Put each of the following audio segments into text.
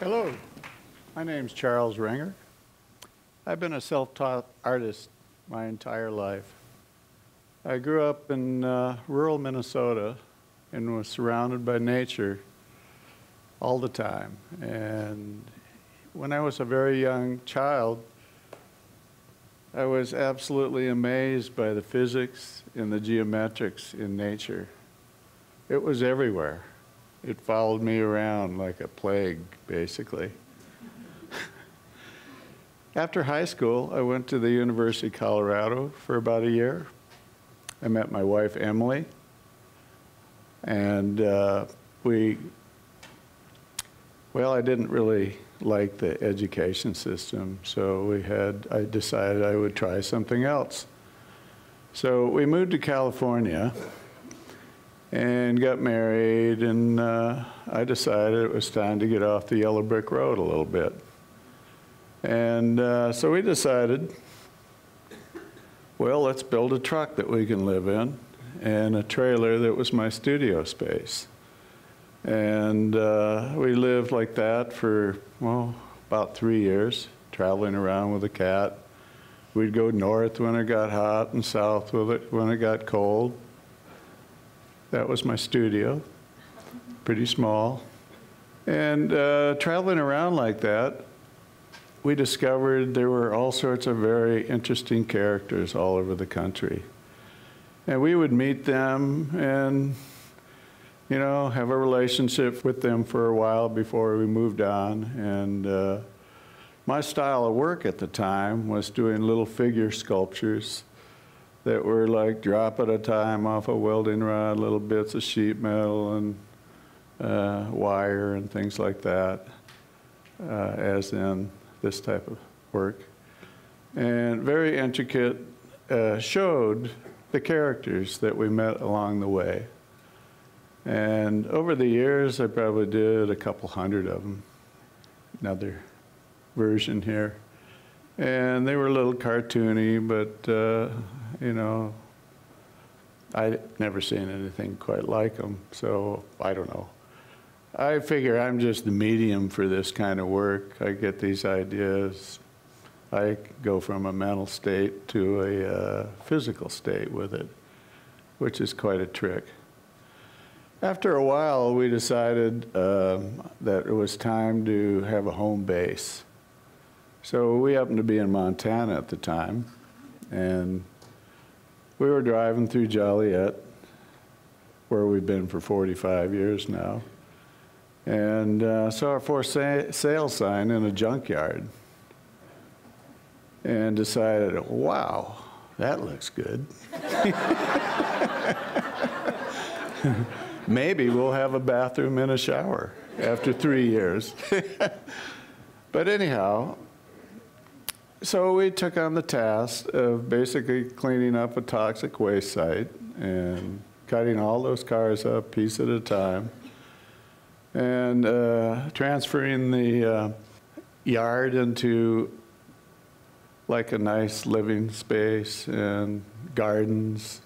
Hello, my name's Charles Ringer. I've been a self-taught artist my entire life. I grew up in uh, rural Minnesota and was surrounded by nature all the time. And when I was a very young child, I was absolutely amazed by the physics and the geometrics in nature. It was everywhere. It followed me around like a plague, basically. After high school, I went to the University of Colorado for about a year. I met my wife, Emily, and uh, we, well, I didn't really like the education system, so we had, I decided I would try something else. So we moved to California and got married, and uh, I decided it was time to get off the yellow brick road a little bit. And uh, so we decided, well, let's build a truck that we can live in and a trailer that was my studio space. And uh, we lived like that for, well, about three years, traveling around with a cat. We'd go north when it got hot and south it when it got cold. That was my studio, pretty small. And uh, traveling around like that, we discovered there were all sorts of very interesting characters all over the country. And we would meet them and, you know, have a relationship with them for a while before we moved on. And uh, my style of work at the time was doing little figure sculptures that were like drop at a time off a welding rod, little bits of sheet metal and uh, wire and things like that, uh, as in this type of work. And very intricate, uh, showed the characters that we met along the way. And over the years, I probably did a couple hundred of them. Another version here. And they were a little cartoony, but, uh, you know, I'd never seen anything quite like them, so I don't know. I figure I'm just the medium for this kind of work. I get these ideas, I go from a mental state to a uh, physical state with it, which is quite a trick. After a while, we decided um, that it was time to have a home base. So we happened to be in Montana at the time, and we were driving through Joliet, where we've been for 45 years now, and uh, saw a for sale sign in a junkyard and decided, wow, that looks good. Maybe we'll have a bathroom and a shower after three years. but anyhow, so we took on the task of basically cleaning up a toxic waste site and cutting all those cars up piece at a time and uh, transferring the uh, yard into like a nice living space and gardens.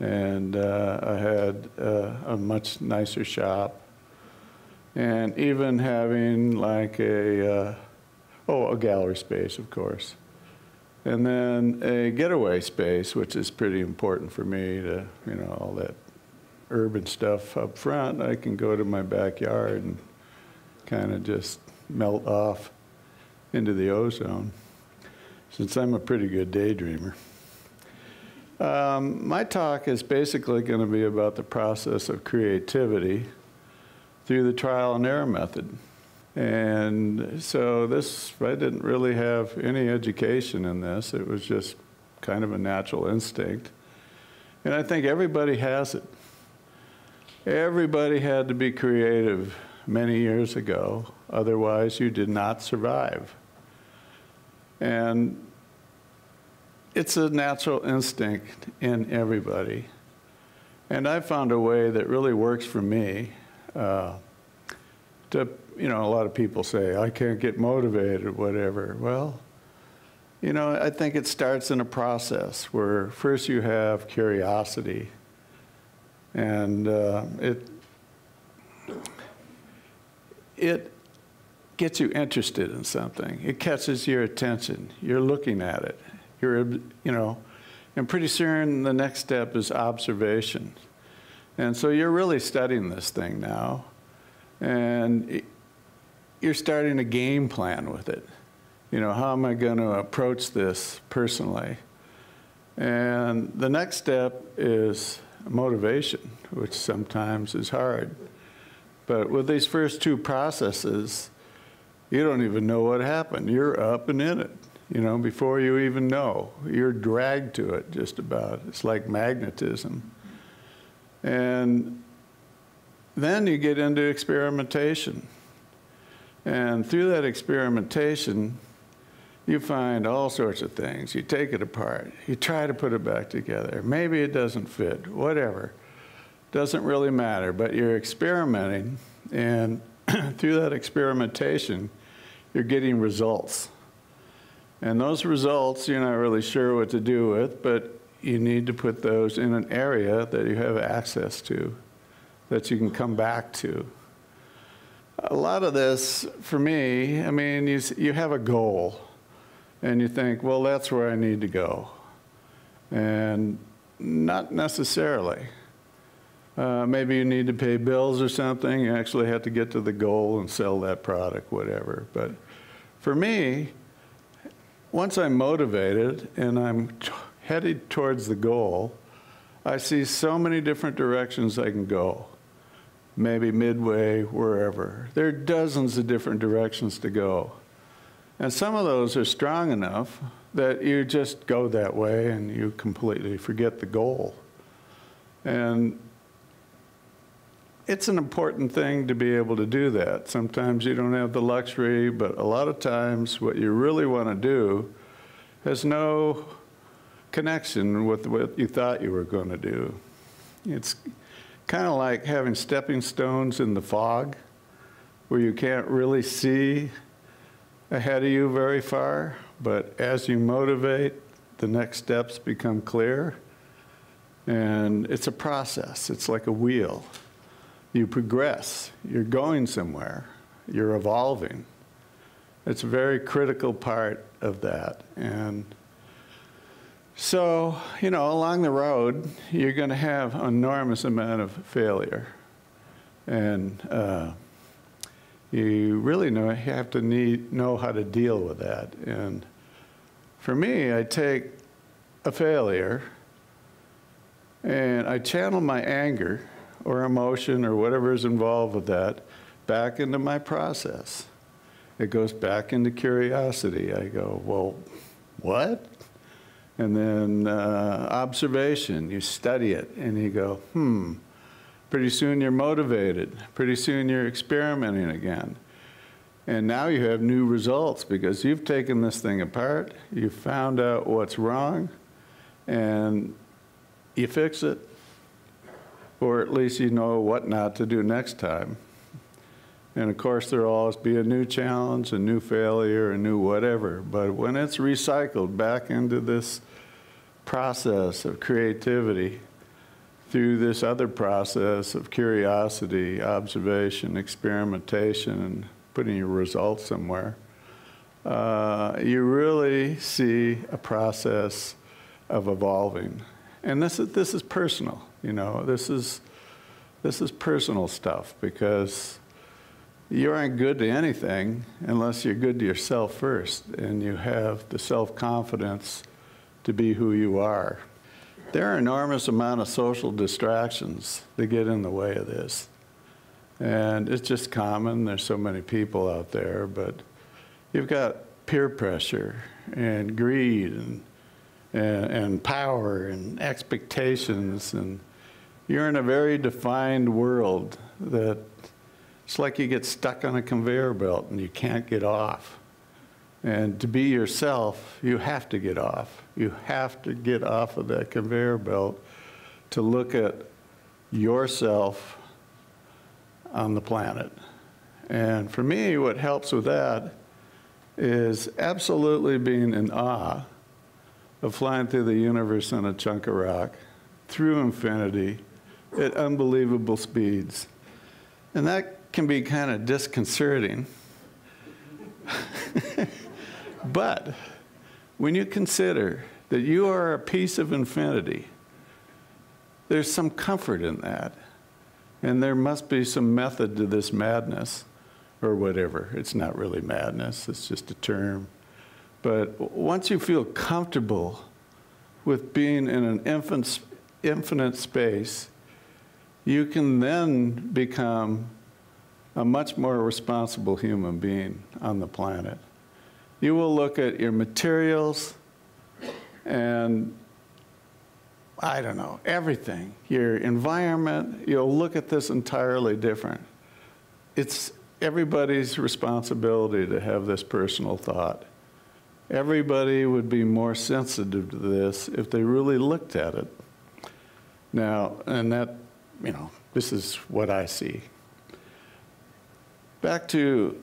And uh, I had uh, a much nicer shop. And even having like a, uh, oh, a gallery space, of course. And then a getaway space, which is pretty important for me to, you know, all that urban stuff up front. I can go to my backyard and kind of just melt off into the ozone since I'm a pretty good daydreamer. Um, my talk is basically going to be about the process of creativity through the trial and error method. And so this, I didn't really have any education in this. It was just kind of a natural instinct. And I think everybody has it. Everybody had to be creative many years ago, otherwise you did not survive. And it's a natural instinct in everybody. And I found a way that really works for me. Uh, to, you know, a lot of people say, I can't get motivated, whatever. Well, you know, I think it starts in a process where first you have curiosity. And uh, it, it gets you interested in something. It catches your attention. You're looking at it. You're, you know, and pretty soon the next step is observation. And so you're really studying this thing now, and you're starting a game plan with it. You know, how am I going to approach this personally? And the next step is motivation, which sometimes is hard. But with these first two processes, you don't even know what happened. You're up and in it, you know, before you even know. You're dragged to it just about. It's like magnetism. And then you get into experimentation. And through that experimentation, you find all sorts of things. You take it apart. You try to put it back together. Maybe it doesn't fit, whatever. Doesn't really matter, but you're experimenting, and through that experimentation, you're getting results. And those results, you're not really sure what to do with, but you need to put those in an area that you have access to, that you can come back to. A lot of this, for me, I mean, you, you have a goal and you think, well, that's where I need to go. And not necessarily. Uh, maybe you need to pay bills or something. You actually have to get to the goal and sell that product, whatever. But for me, once I'm motivated and I'm headed towards the goal, I see so many different directions I can go. Maybe midway, wherever. There are dozens of different directions to go. And some of those are strong enough that you just go that way and you completely forget the goal. And it's an important thing to be able to do that. Sometimes you don't have the luxury, but a lot of times what you really want to do has no connection with what you thought you were going to do. It's kind of like having stepping stones in the fog where you can't really see ahead of you very far, but as you motivate, the next steps become clear. And it's a process, it's like a wheel. You progress, you're going somewhere, you're evolving. It's a very critical part of that. And so, you know, along the road, you're going to have enormous amount of failure. And uh, you really know, have to need, know how to deal with that. And for me, I take a failure and I channel my anger or emotion or whatever is involved with that back into my process. It goes back into curiosity. I go, well, what? And then uh, observation, you study it and you go, hmm, Pretty soon you're motivated. Pretty soon you're experimenting again. And now you have new results because you've taken this thing apart, you've found out what's wrong, and you fix it. Or at least you know what not to do next time. And of course, there'll always be a new challenge, a new failure, a new whatever. But when it's recycled back into this process of creativity, through this other process of curiosity, observation, experimentation, and putting your results somewhere, uh, you really see a process of evolving. And this is, this is personal, you know, this is, this is personal stuff because you aren't good to anything unless you're good to yourself first and you have the self-confidence to be who you are. There are enormous amount of social distractions that get in the way of this. And it's just common. There's so many people out there, but you've got peer pressure and greed and, and, and power and expectations. And you're in a very defined world that it's like you get stuck on a conveyor belt and you can't get off. And to be yourself, you have to get off. You have to get off of that conveyor belt to look at yourself on the planet. And for me, what helps with that is absolutely being in awe of flying through the universe on a chunk of rock, through infinity, at unbelievable speeds. And that can be kind of disconcerting but when you consider that you are a piece of infinity, there's some comfort in that. And there must be some method to this madness, or whatever. It's not really madness, it's just a term. But once you feel comfortable with being in an infant, infinite space, you can then become a much more responsible human being on the planet. You will look at your materials and I don't know, everything, your environment, you'll look at this entirely different. It's everybody's responsibility to have this personal thought. Everybody would be more sensitive to this if they really looked at it. Now, and that, you know, this is what I see. Back to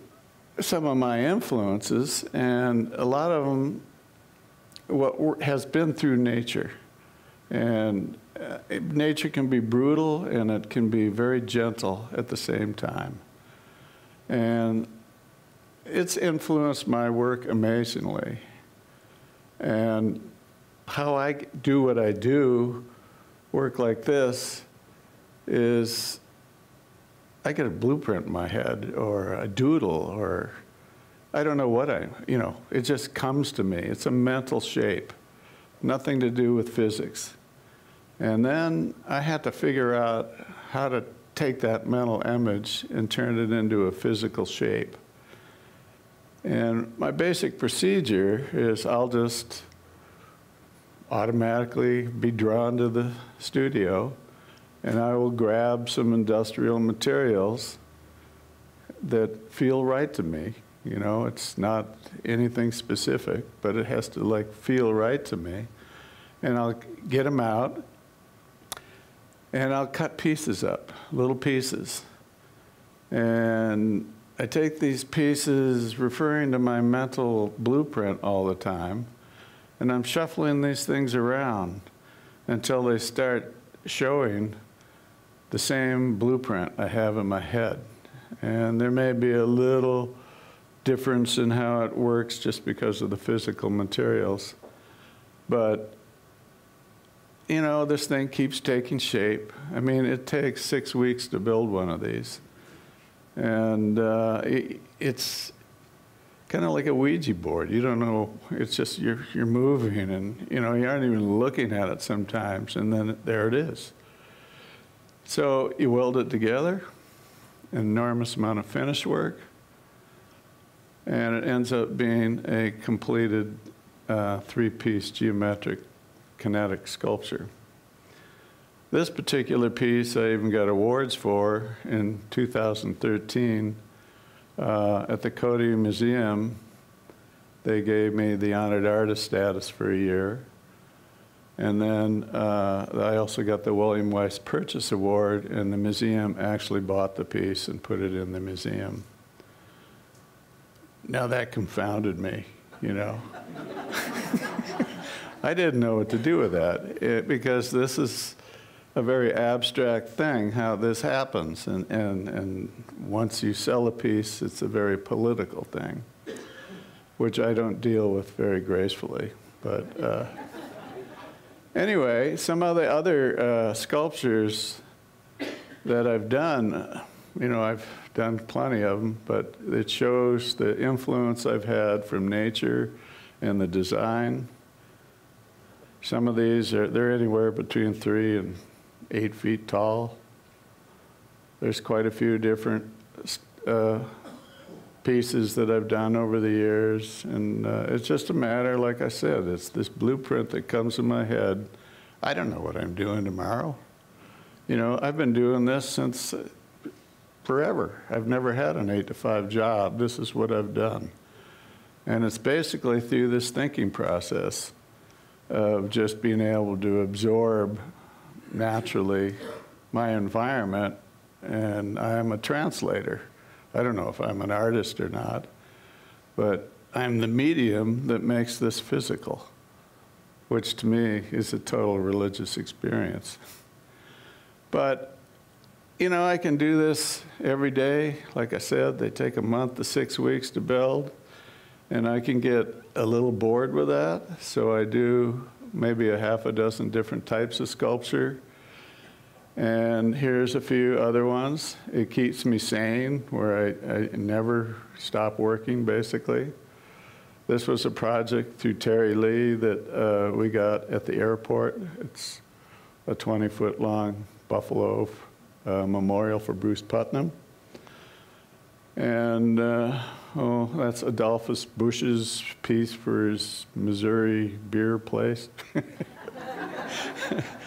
some of my influences, and a lot of them what has been through nature. And uh, nature can be brutal and it can be very gentle at the same time. And it's influenced my work amazingly. And how I do what I do, work like this, is I get a blueprint in my head or a doodle or I don't know what I, you know, it just comes to me. It's a mental shape, nothing to do with physics. And then I had to figure out how to take that mental image and turn it into a physical shape. And my basic procedure is I'll just automatically be drawn to the studio and I will grab some industrial materials that feel right to me. You know, it's not anything specific, but it has to like feel right to me. And I'll get them out and I'll cut pieces up, little pieces. And I take these pieces referring to my mental blueprint all the time, and I'm shuffling these things around until they start showing the same blueprint I have in my head. And there may be a little difference in how it works just because of the physical materials. But, you know, this thing keeps taking shape. I mean, it takes six weeks to build one of these. And uh, it, it's kind of like a Ouija board. You don't know, it's just you're, you're moving and, you know, you aren't even looking at it sometimes, and then there it is. So you weld it together, an enormous amount of finish work, and it ends up being a completed uh, three-piece geometric kinetic sculpture. This particular piece I even got awards for in 2013 uh, at the Cody Museum. They gave me the honored artist status for a year. And then uh, I also got the William Weiss Purchase Award, and the museum actually bought the piece and put it in the museum. Now that confounded me, you know. I didn't know what to do with that it, because this is a very abstract thing, how this happens. And, and, and once you sell a piece, it's a very political thing, which I don't deal with very gracefully. But. Uh, Anyway, some of the other uh, sculptures that I've done, you know, I've done plenty of them, but it shows the influence I've had from nature and the design. Some of these are they're anywhere between three and eight feet tall. There's quite a few different uh, pieces that I've done over the years. And uh, it's just a matter, like I said, it's this blueprint that comes in my head. I don't know what I'm doing tomorrow. You know, I've been doing this since uh, forever. I've never had an eight to five job. This is what I've done. And it's basically through this thinking process of just being able to absorb naturally my environment, and I am a translator. I don't know if I'm an artist or not, but I'm the medium that makes this physical, which to me is a total religious experience. But, you know, I can do this every day. Like I said, they take a month to six weeks to build. And I can get a little bored with that, so I do maybe a half a dozen different types of sculpture. And here's a few other ones. It keeps me sane, where I, I never stop working, basically. This was a project through Terry Lee that uh, we got at the airport. It's a 20-foot long buffalo uh, memorial for Bruce Putnam. And, uh, oh, that's Adolphus Busch's piece for his Missouri beer place.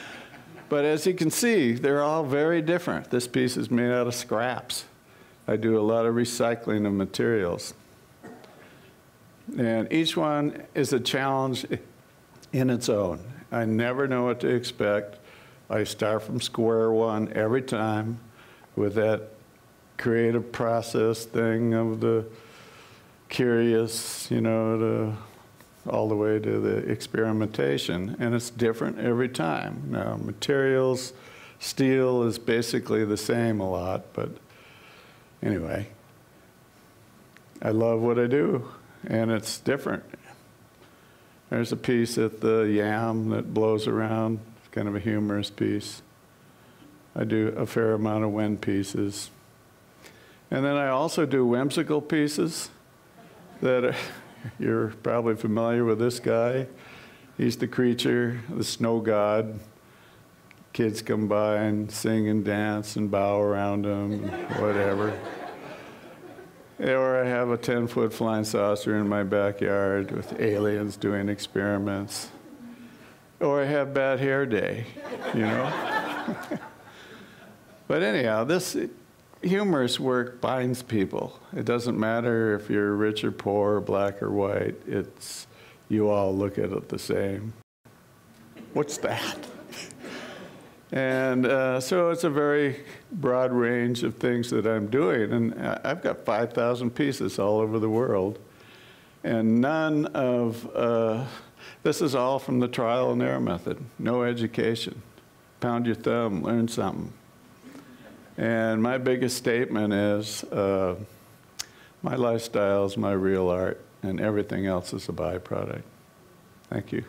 but as you can see, they're all very different. This piece is made out of scraps. I do a lot of recycling of materials. And each one is a challenge in its own. I never know what to expect. I start from square one every time with that creative process thing of the curious, you know, to, all the way to the experimentation. And it's different every time. Now, materials, steel is basically the same a lot, but anyway, I love what I do, and it's different. There's a piece at the Yam that blows around, it's kind of a humorous piece. I do a fair amount of wind pieces. And then I also do whimsical pieces that are, you're probably familiar with this guy. He's the creature, the snow god. Kids come by and sing and dance and bow around him, whatever. Or I have a 10 foot flying saucer in my backyard with aliens doing experiments. Or I have bad hair day, you know? but anyhow, this humorous work binds people. It doesn't matter if you're rich or poor, black or white, it's you all look at it the same. What's that? and uh, so it's a very broad range of things that I'm doing. And I've got 5,000 pieces all over the world. And none of, uh, this is all from the trial and error method. No education. Pound your thumb, learn something. And my biggest statement is uh, my lifestyle is my real art, and everything else is a byproduct. Thank you.